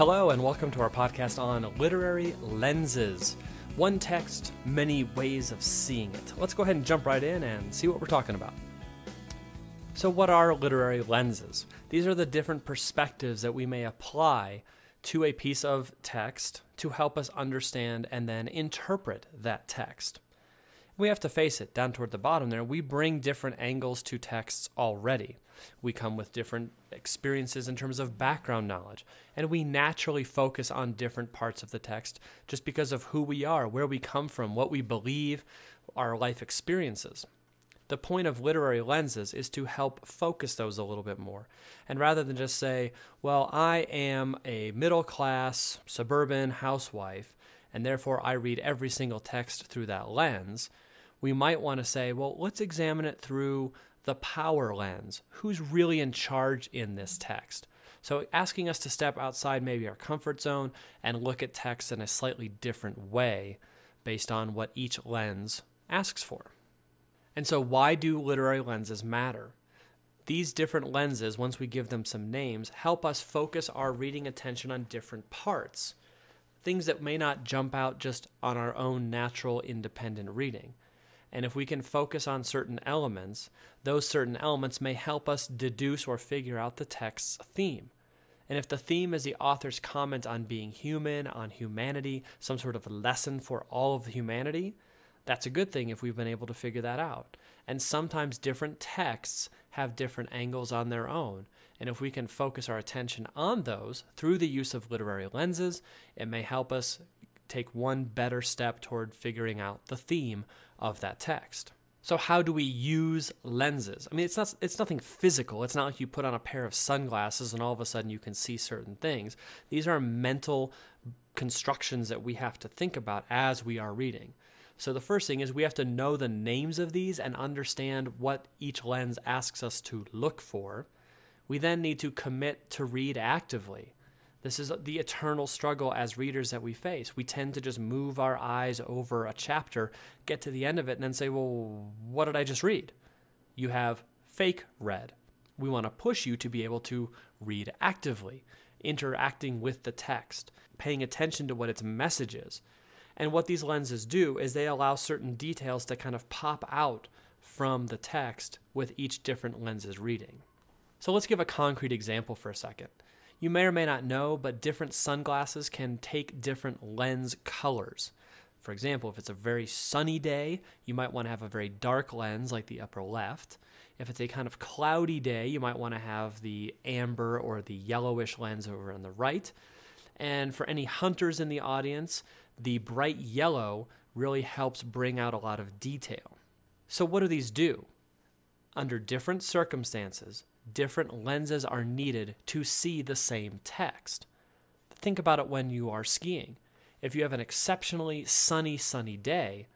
Hello, and welcome to our podcast on literary lenses. One text, many ways of seeing it. Let's go ahead and jump right in and see what we're talking about. So, what are literary lenses? These are the different perspectives that we may apply to a piece of text to help us understand and then interpret that text. We have to face it, down toward the bottom there, we bring different angles to texts already. We come with different experiences in terms of background knowledge, and we naturally focus on different parts of the text just because of who we are, where we come from, what we believe, our life experiences. The point of literary lenses is to help focus those a little bit more. And rather than just say, well, I am a middle class suburban housewife, and therefore I read every single text through that lens, we might want to say, well, let's examine it through the power lens. Who's really in charge in this text? So, asking us to step outside maybe our comfort zone and look at text in a slightly different way based on what each lens asks for. And so, why do literary lenses matter? These different lenses, once we give them some names, help us focus our reading attention on different parts, things that may not jump out just on our own natural independent reading. And if we can focus on certain elements, those certain elements may help us deduce or figure out the text's theme. And if the theme is the author's comment on being human, on humanity, some sort of lesson for all of humanity, that's a good thing if we've been able to figure that out. And sometimes different texts have different angles on their own. And if we can focus our attention on those through the use of literary lenses, it may help us take one better step toward figuring out the theme of that text. So how do we use lenses? I mean, it's not it's nothing physical. It's not like you put on a pair of sunglasses and all of a sudden you can see certain things. These are mental constructions that we have to think about as we are reading. So the first thing is we have to know the names of these and understand what each lens asks us to look for. We then need to commit to read actively. This is the eternal struggle as readers that we face. We tend to just move our eyes over a chapter, get to the end of it, and then say, Well, what did I just read? You have fake read. We want to push you to be able to read actively, interacting with the text, paying attention to what its message is. And what these lenses do is they allow certain details to kind of pop out from the text with each different lens's reading. So let's give a concrete example for a second. You may or may not know, but different sunglasses can take different lens colors. For example, if it's a very sunny day, you might want to have a very dark lens like the upper left. If it's a kind of cloudy day, you might want to have the amber or the yellowish lens over on the right. And for any hunters in the audience, the bright yellow really helps bring out a lot of detail. So, what do these do? Under different circumstances, different lenses are needed to see the same text. Think about it when you are skiing. If you have an exceptionally sunny, sunny day,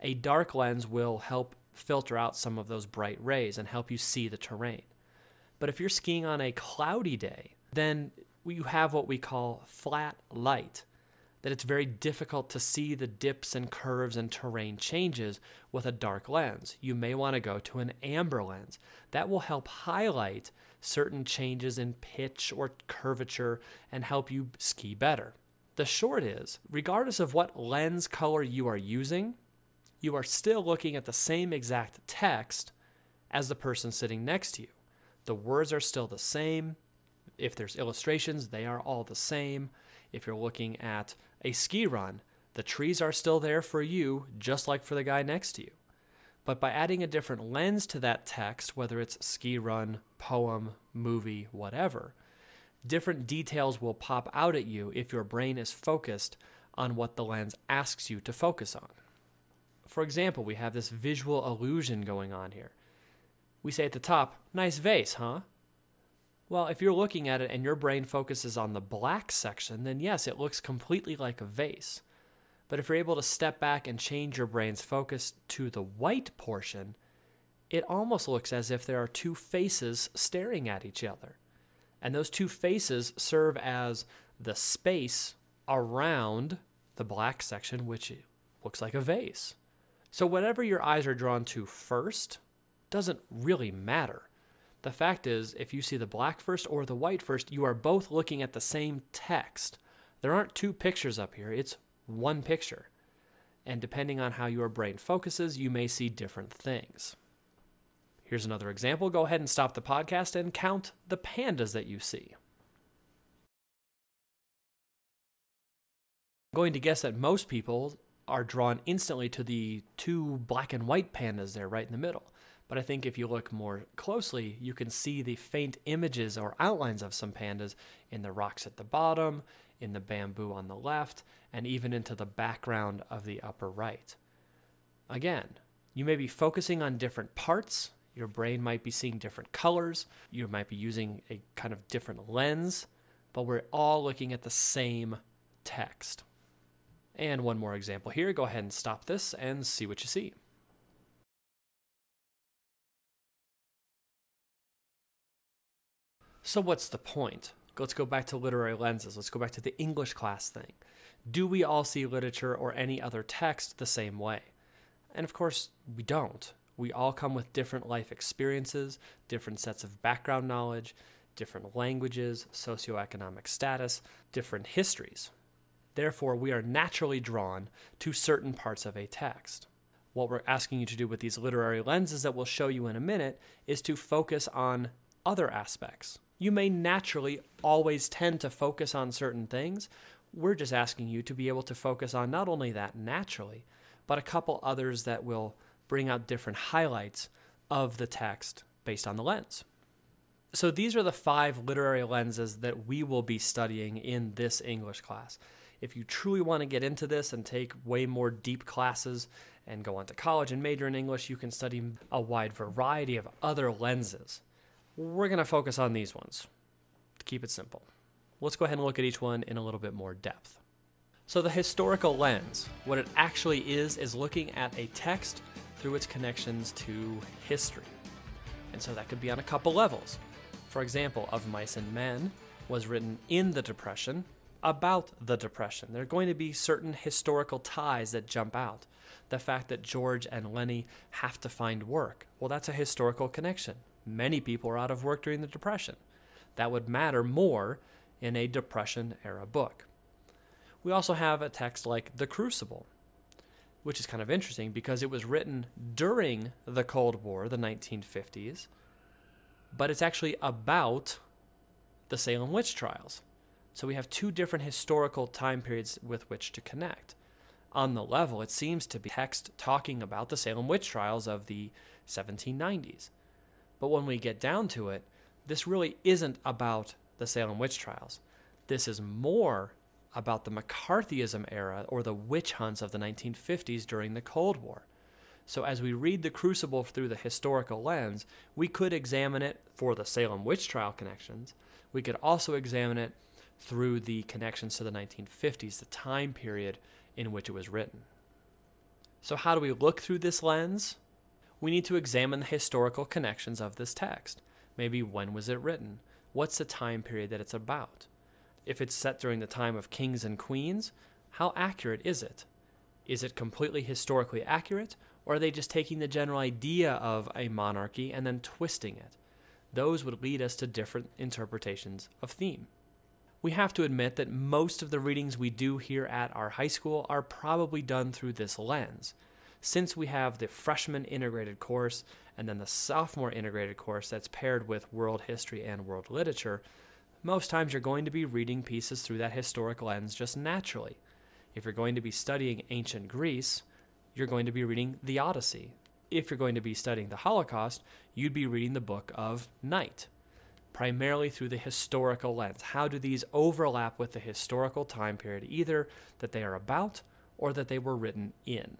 a dark lens will help filter out some of those bright rays and help you see the terrain. But if you're skiing on a cloudy day, then you have what we call flat light that it's very difficult to see the dips and curves and terrain changes with a dark lens. You may want to go to an amber lens. That will help highlight certain changes in pitch or curvature and help you ski better. The short is, regardless of what lens color you are using, you are still looking at the same exact text as the person sitting next to you. The words are still the same. If there's illustrations, they are all the same. If you're looking at a ski run, the trees are still there for you, just like for the guy next to you. But by adding a different lens to that text, whether it's ski run, poem, movie, whatever, different details will pop out at you if your brain is focused on what the lens asks you to focus on. For example, we have this visual illusion going on here. We say at the top, nice vase, huh? Well, if you're looking at it and your brain focuses on the black section, then yes, it looks completely like a vase. But if you're able to step back and change your brain's focus to the white portion, it almost looks as if there are two faces staring at each other. And those two faces serve as the space around the black section, which looks like a vase. So, whatever your eyes are drawn to first doesn't really matter The fact is, if you see the black first or the white first, you are both looking at the same text. There aren't two pictures up here, it's one picture. And depending on how your brain focuses, you may see different things. Here's another example. Go ahead and stop the podcast and count the pandas that you see. I'm going to guess that most people are drawn instantly to the two black and white pandas there right in the middle. But I think if you look more closely, you can see the faint images or outlines of some pandas in the rocks at the bottom, in the bamboo on the left, and even into the background of the upper right. Again, you may be focusing on different parts. Your brain might be seeing different colors. You might be using a kind of different lens, but we're all looking at the same text. And one more example here. Go ahead and stop this and see what you see. So, what's the point? Let's go back to literary lenses. Let's go back to the English class thing. Do we all see literature or any other text the same way? And of course, we don't. We all come with different life experiences, different sets of background knowledge, different languages, socioeconomic status, different histories. Therefore, we are naturally drawn to certain parts of a text. What we're asking you to do with these literary lenses that we'll show you in a minute is to focus on other aspects. You may naturally always tend to focus on certain things. We're just asking you to be able to focus on not only that naturally, but a couple others that will bring out different highlights of the text based on the lens. So, these are the five literary lenses that we will be studying in this English class. If you truly want to get into this and take way more deep classes and go on to college and major in English, you can study a wide variety of other lenses. We're going to focus on these ones to keep it simple. Let's go ahead and look at each one in a little bit more depth. So, the historical lens, what it actually is, is looking at a text through its connections to history. And so that could be on a couple levels. For example, Of Mice and Men was written in the Depression about the Depression. There are going to be certain historical ties that jump out. The fact that George and Lennie have to find work, well, that's a historical connection. Many people are out of work during the Depression. That would matter more in a Depression era book. We also have a text like The Crucible, which is kind of interesting because it was written during the Cold War, the 1950s, but it's actually about the Salem witch trials. So we have two different historical time periods with which to connect. On the level, it seems to be text talking about the Salem witch trials of the 1790s. But when we get down to it, this really isn't about the Salem witch trials. This is more about the McCarthyism era or the witch hunts of the 1950s during the Cold War. So, as we read The Crucible through the historical lens, we could examine it for the Salem witch trial connections. We could also examine it through the connections to the 1950s, the time period in which it was written. So, how do we look through this lens? We need to examine the historical connections of this text. Maybe when was it written? What's the time period that it's about? If it's set during the time of kings and queens, how accurate is it? Is it completely historically accurate, or are they just taking the general idea of a monarchy and then twisting it? Those would lead us to different interpretations of theme. We have to admit that most of the readings we do here at our high school are probably done through this lens. Since we have the freshman integrated course and then the sophomore integrated course that's paired with world history and world literature, most times you're going to be reading pieces through that historic lens just naturally. If you're going to be studying ancient Greece, you're going to be reading the Odyssey. If you're going to be studying the Holocaust, you'd be reading the book of Night, primarily through the historical lens. How do these overlap with the historical time period, either that they are about or that they were written in?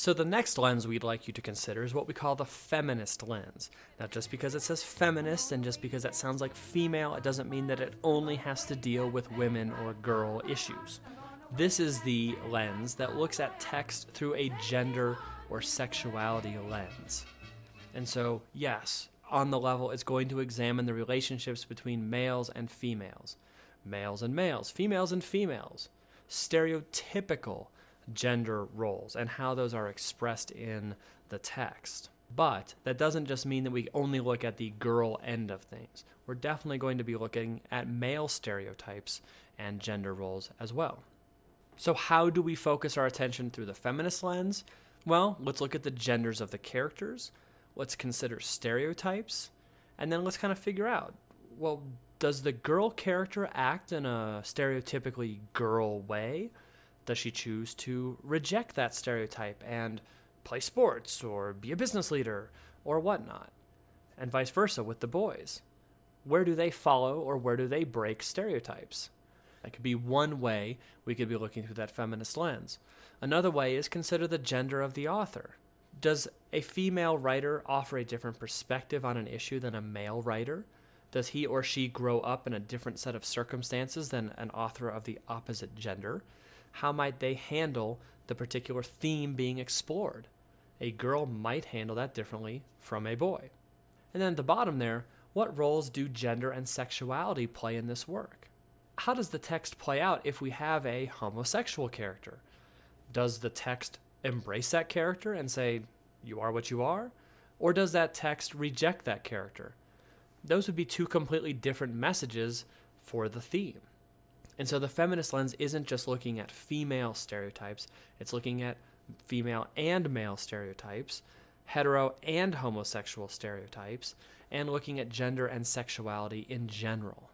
So, the next lens we'd like you to consider is what we call the feminist lens. Now, just because it says feminist and just because that sounds like female, it doesn't mean that it only has to deal with women or girl issues. This is the lens that looks at text through a gender or sexuality lens. And so, yes, on the level, it's going to examine the relationships between males and females, males and males, females and females, stereotypical gender roles and how those are expressed in the text. But that doesn't just mean that we only look at the girl end of things. We're definitely going to be looking at male stereotypes and gender roles as well. So, how do we focus our attention through the feminist lens? Well, let's look at the genders of the characters, let's consider stereotypes, and then let's kind of figure out well, does the girl character act in a stereotypically girl way? Does she choose to reject that stereotype and play sports or be a business leader or whatnot? And vice versa with the boys. Where do they follow or where do they break stereotypes? That could be one way we could be looking through that feminist lens. Another way is consider the gender of the author. Does a female writer offer a different perspective on an issue than a male writer? Does he or she grow up in a different set of circumstances than an author of the opposite gender? How might they handle the particular theme being explored? A girl might handle that differently from a boy. And then at the bottom there, what roles do gender and sexuality play in this work? How does the text play out if we have a homosexual character? Does the text embrace that character and say, you are what you are? Or does that text reject that character? those would be two completely different messages for the theme. And so the feminist lens isn't just looking at female stereotypes, it's looking at female and male stereotypes, hetero and homosexual stereotypes, and looking at gender and sexuality in general.